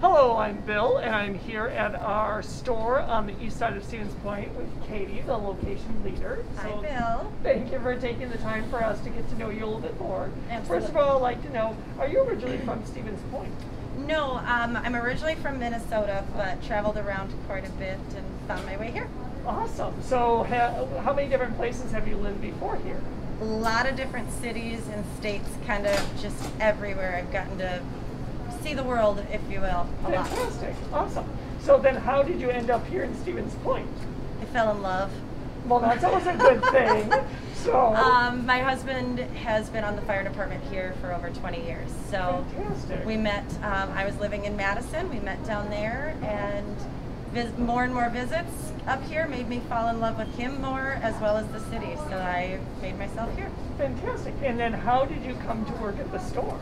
Hello, I'm Bill, and I'm here at our store on the east side of Stevens Point with Katy, the location leader. Hi, Bill. Thank you for taking the time for us to get to know you a little bit more. Absolutely. First of all, I'd like to know, are you originally from Stevens Point? No, um, I'm originally from Minnesota, but traveled around quite a bit and found my way here. Awesome. So, ha- how many different places have you lived before here? A lot of different cities and states, kind of just everywhere. I've gotten to see the world, if you will, a lot. Fantastic. Awesome. So then, how did you end up here in Stevens Point? I fell in love. Well, that's always a good thing. So, Um, my husband has been on the fire department here for over 20 years. So fantastic. we met, um, I was living in Madison. We met down there, and vis- more and more visits up here made me fall in love with him more as well as the city. So I made myself here. Fantastic. And then, how did you come to work at the store?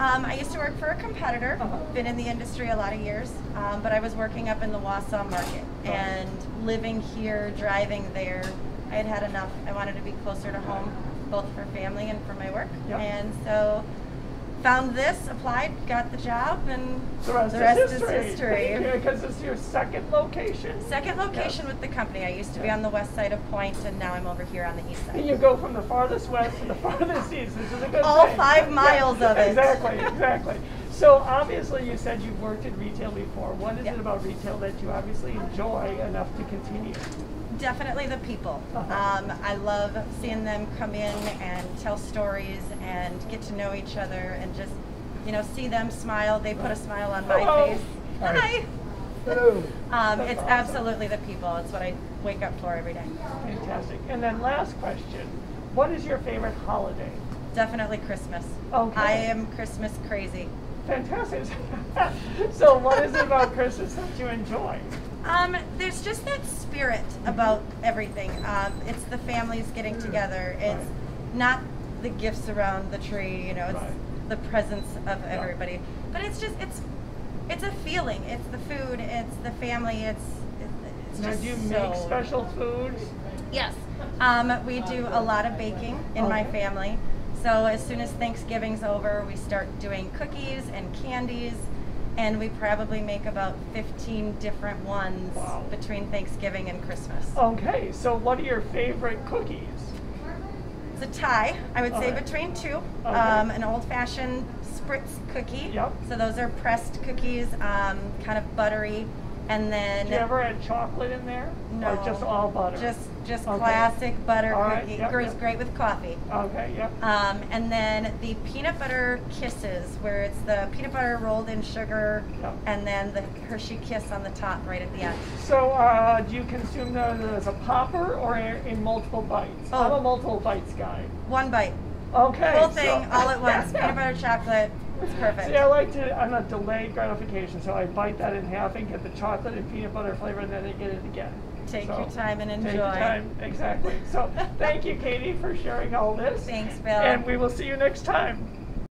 Um, I used to work for a competitor, Uh-huh. been in the industry a lot of years, um, but I was working up in the Wausau market Oh. and living here, driving there. I had had enough. I wanted to be closer to home, both for family and for my work. Yeah. And so found this, applied, got the job, and The rest, is is history. because it's your second location. Second location with the company. I used to be on the west side of Point, and now I'm over here on the east And side. you go from the farthest west to the farthest east, which is a good All thing. five miles of it. Exactly, exactly. So obviously you said you've worked in retail before. What is Yeah. it about retail that you obviously enjoy enough to continue? Definitely the people. Uh-huh. Um, I love seeing them come in and tell stories and get to know each other and just, you know, see them smile. They put a smile on my Hello. face. Hi. Hi. Hello. Um, it's awesome. absolutely the people. It's what I wake up for every day. Fantastic. And then last question. What is your favorite holiday? Definitely Christmas. Okay. I am Christmas crazy. Fantastic. so what is it about Christmas that you enjoy? Um, there's just that spirit about everything. Um, it's the families getting together. It's Right. not the gifts around the tree. You know, it's Right. the presence of everybody. But it's just it's it's a feeling. It's the food. It's the family. It's it's Now, just do you so make special foods? Yes. Um, we do a lot of baking in my family. So as soon as Thanksgiving's over, we start doing cookies and candies, and we probably make about 15 different ones Wow. between Thanksgiving and Christmas. Okay, so what are your favorite cookies? It's a tie, I would say, between two. Okay. Um, an old-fashioned spritz cookie. Yep. So those are pressed cookies, um, kind of buttery, and then Do you ever add chocolate in there? no, Or just all butter? Just just Okay. classic butter All right, cookie. yep, Goes yep. great with coffee. Okay, yep. Um, and then the peanut butter kisses, where it's the peanut butter rolled in sugar, Yep. and then the Hershey kiss on the top right at the end. So, uh, do you consume those as a popper or in multiple bites? I'm Oh. a multiple bites guy. One bite, Okay. whole so- thing, all at once. peanut butter, chocolate. It's perfect. See, I like to, I'm a delayed gratification, so I bite that in half and get the chocolate and peanut butter flavor, and then I get it again. Take So, your time and enjoy. Take your time, exactly. So, thank you, Katy, for sharing all this. Thanks, Bill. And we will see you next time.